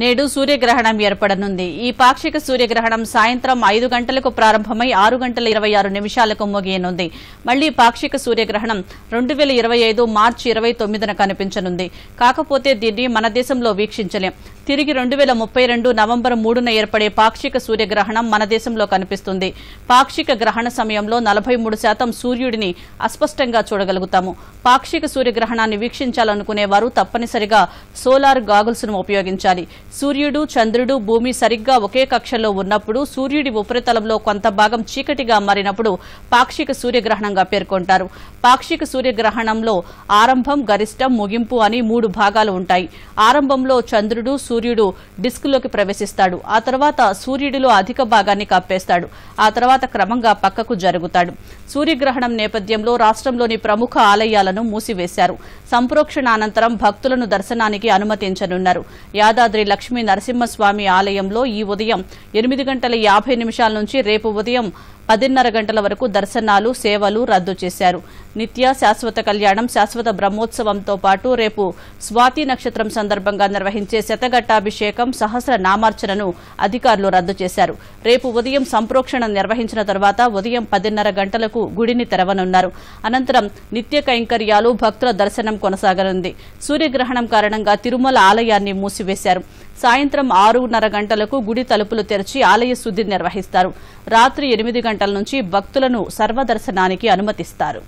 నేడు సూర్యగ్రహణం ఏర్పడనుంది. ఈ పాక్షిక సూర్యగ్రహణం సాయంత్రం ఐదు గంటలకు ప్రారంభమై ఆరు గంటల ఇరవై ఆరు నిమిషాలకు ముగియనుంది. మళ్ళీ పాక్షిక సూర్యగ్రహణం రెండు వేల ఇరవై ఐదు మార్చి ఇరవై తొమ్మిదిన కనిపించనుంది. కాకపోతే దీన్ని మన దేశంలో వీక్షించలేం. తిరిగి రెండు వేల ముప్పై రెండు నవంబర్ మూడున ఏర్పడే పాక్షిక సూర్యగ్రహణం మన దేశంలో కనిపిస్తుంది. పాక్షిక గ్రహణ సమయంలో నలభై మూడు శాతం సూర్యుడిని అస్పష్టంగా చూడగలుగుతాము. పాక్షిక సూర్యగ్రహణాన్ని వీక్షించాలనుకునే వారు తప్పనిసరిగా సోలార్ గాగుల్స్ను ఉపయోగించాలి. సూర్యుడు చంద్రుడు భూమి సరిగ్గా ఒకే కక్షలో ఉన్నప్పుడు సూర్యుడి ఉపరితలంలో కొంత భాగం చీకటిగా మారినప్పుడు పాక్షిక సూర్యగ్రహణంగా పేర్కొంటారు. పాక్షిక సూర్యగ్రహణంలో ఆరంభం గరిష్టం ముగింపు అని మూడు భాగాలు ఉంటాయి. ఆరంభంలో చంద్రుడు సూర్యుడు డిస్క్లోకి ప్రవేశిస్తాడు. ఆ తర్వాత సూర్యుడిలో అధిక భాగాన్ని కప్పేస్తాడు ఆ తర్వాత క్రమంగా పక్కకు జరుగుతాడు. సూర్యగ్రహణం నేపథ్యంలో రాష్ట్రంలోని ప్రముఖ ఆలయాలను మూసివేశారు. సంప్రోక్షణ అనంతరం భక్తులను దర్శనానికి అనుమతించనున్నారు. యాదాద్రి లక్ష్మీ నరసింహస్వామి ఆలయంలో ఈ ఉదయం ఎనిమిది గంటల యాభై నిమిషాల నుంచి రేపు ఉదయం పదిన్నర గంటల వరకు దర్శనాలు సేవలు రద్దు చేశారు. నిత్య శాశ్వత కళ్యాణం శాశ్వత బ్రహ్మోత్సవంతో పాటు రేపు స్వాతి నక్షత్రం సందర్భంగా నిర్వహించే పట్టాభిషేకం సహస్ర నామార్చనను అధికారులు రద్దు చేశారు. రేపు ఉదయం సంప్రోక్షణ నిర్వహించిన తర్వాత ఉదయం పదిన్నర గంటలకు గుడిని తెరవనున్నారు. అనంతరం నిత్య కైంకర్యాలు భక్తుల దర్శనం కొనసాగనుంది. సూర్యగ్రహణం కారణంగా తిరుమల ఆలయాన్ని మూసివేశారు. సాయంత్రం ఆరున్నర గంటలకు గుడి తలుపులు తెరిచి ఆలయ శుద్ది నిర్వహిస్తారు. రాత్రి ఎనిమిది గంటల నుంచి భక్తులను సర్వదర్శనానికి అనుమతిస్తారు.